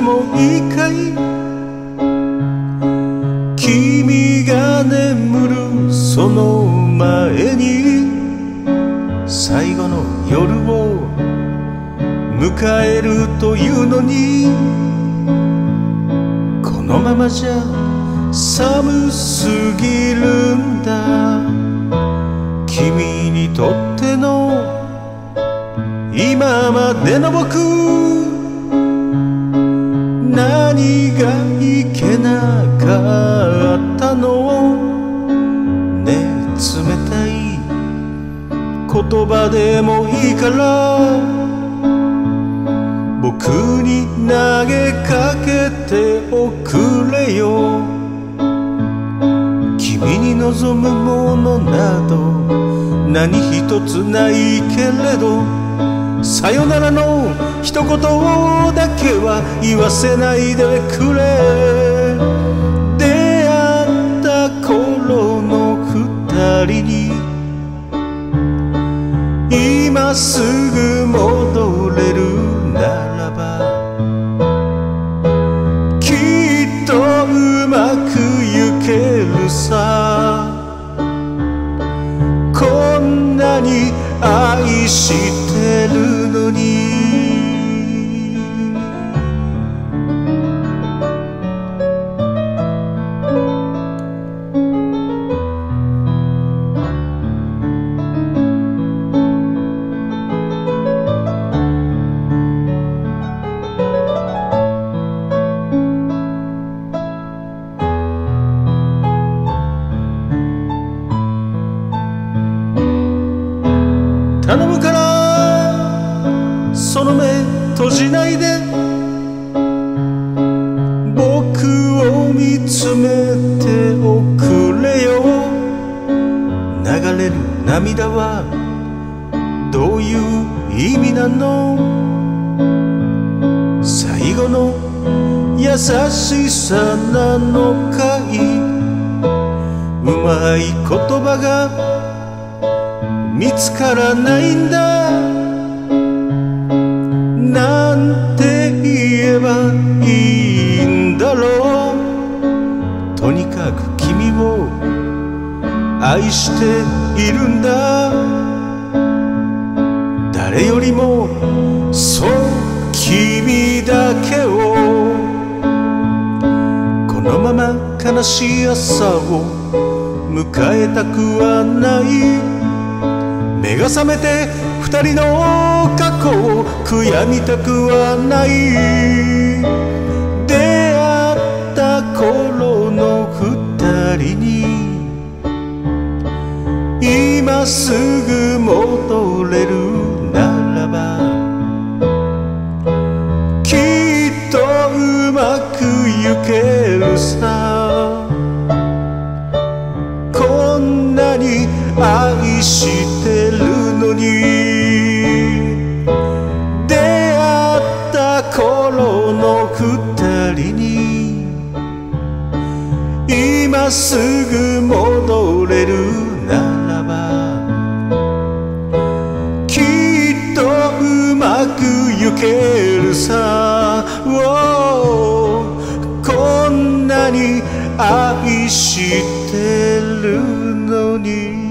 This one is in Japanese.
もいいかい君が眠るその前に最後の夜を迎えるというのにこのままじゃ寒すぎるんだ。君にとっての今までの僕何がいけなかったのね冷たい言葉でもいいから僕に投げかけておくれよ。君に望むものなど何一つないけれど。さよならの一言だけは言わせないでくれ。出会った頃の二人に今すぐ戻れるならば。きっとうまくゆけるさ。こんなに愛してるのに涙はどういう意味なの？最後の優しさなのかい？うまい言葉が見つからないんだ。なんて言えばいいんだろう？とにかく君を愛しているんだ。誰よりもそう君だけを。このまま悲しい朝を迎えたくはない。目が覚めて二人の過去を悔やみたくはない。出会った頃の二人に今すぐ戻れるならばきっとうまくゆけるさ。こんなに愛してるのに出会った頃の二人に今すぐ戻れるくゆけるさ、こんなに愛してるのに。